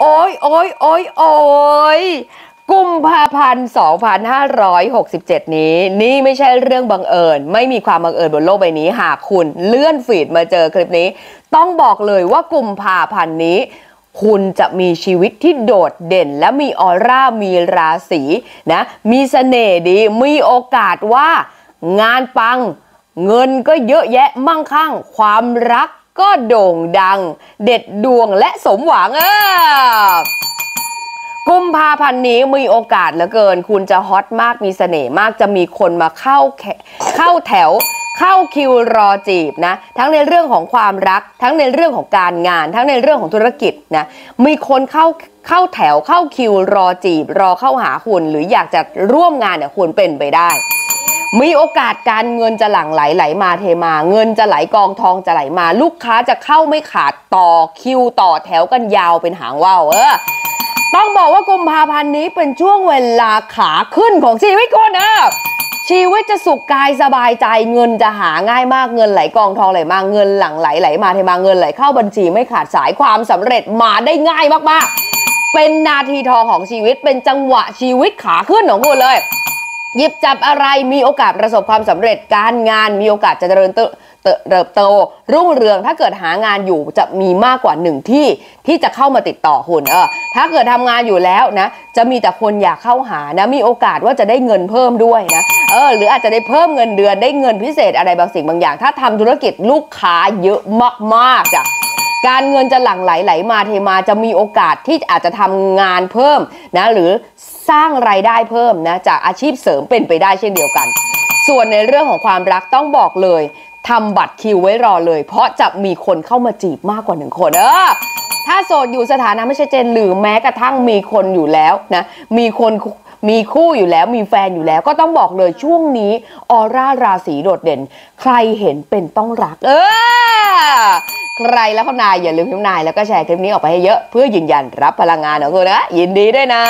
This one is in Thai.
โอ้ยโอ้ยโอ้ยโอ้ยกุมภาพันธ์ 2567 นี้ นี่ไม่ใช่เรื่องบังเอิญ ไม่มีความบังเอิญบนโลกใบนี้ หากคุณเลื่อนฟีดมาเจอคลิปนี้ ต้องบอกเลยว่ากุมภาพันธ์นี้ คุณจะมีชีวิตที่โดดเด่น และมีออร่า มีราศีนะ มีเสน่ห์ดี มีโอกาสว่า งานปัง เงินก็เยอะแยะมั่งคั่ง ความรัก ก็โด่งดัง เด็ดดวงและสมหวังเออกุมภาพันธ์นี้มีโอกาสเหลือเกิน คุณจะฮอตมากมีเสน่ห์มากจะมีคนมาเข้าเข้าแถวเข้าคิวรอจีบนะ ทั้งในเรื่องของความรัก ทั้งในเรื่องของการงาน ทั้งในเรื่องของธุรกิจนะมีคนเข้าเข้าแถวเข้าคิวรอจีบ รอเข้าหาคุณหรืออยากจะร่วมงานเนี่ยคุณเป็นไปได้ มีโอกาสการเงินจะหลั่งไหลไหลมาเทมา เงินจะไหลกองทองจะไหลมา ลูกค้าจะเข้าไม่ขาดต่อคิวต่อแถวกันยาวเป็นหางว่าวเออต้องบอกว่ากุมภาพันธ์นี้เป็นช่วงเวลาขาขึ้นของชีวิตคนเออชีวิตจะสุขกายสบายใจเงินจะหาง่ายมากเงินไหลกองทองไหลมาเงินหลั่งไหลไหลมาเทมาเงินไหลเข้าบัญชีไม่ขาดสายความสำเร็จมาได้ง่ายมากๆ เป็นนาทีทองของชีวิตเป็นจังหวะชีวิตขาขึ้นของคุณเลย หยิบจับอะไรมีโอกาสประสบความสำเร็จการงานมีโอกาสจะเจริญเติบเติบเติบโต รุ่งเรืองถ้าเกิดหางานอยู่จะมีมากกว่าหนึ่งที่ที่จะเข้ามาติดต่อคุณเออถ้าเกิดทำงานอยู่แล้วนะจะมีแต่คนอยากเข้าหานะมีโอกาสว่าจะได้เงินเพิ่มด้วยนะเออหรืออาจจะได้เพิ่มเงินเดือนได้เงินพิเศษอะไรบางสิ่งบางอย่าง ถ้าทำธุรกิจลูกค้าเยอะมากๆจ้ะการเงินจะหลั่งไหลไหลมาเทมาจะมีโอกาสที่อาจจะทำงานเพิ่มนะหรือ สร้างรายได้เพิ่มนะจากอาชีพเสริมเป็นไปได้เช่นเดียวกัน ส่วนในเรื่องของความรักต้องบอกเลยทำบัตรคิวไว้รอเลย เพราะจะมีคนเข้ามาจีบมากกว่าหนึ่งคนเออถ้าโสดอยู่สถานะไม่ใช่เจนหรือแม้กระทั่งมีคนอยู่แล้วนะมีคนมีคู่อยู่แล้วมีแฟนอยู่แล้วก็ต้องบอกเลยช่วงนี้ออร่าราศีโดดเด่น ใครเห็นเป็นต้องรัก เออ ใครแล้วก็นายอย่าลืมพิมพ์นายแล้วก็แชร์คลิปนี้ออกไปให้เยอะเพื่อยืนยันรับพลังงานของคุณนะยินดีด้วยนะ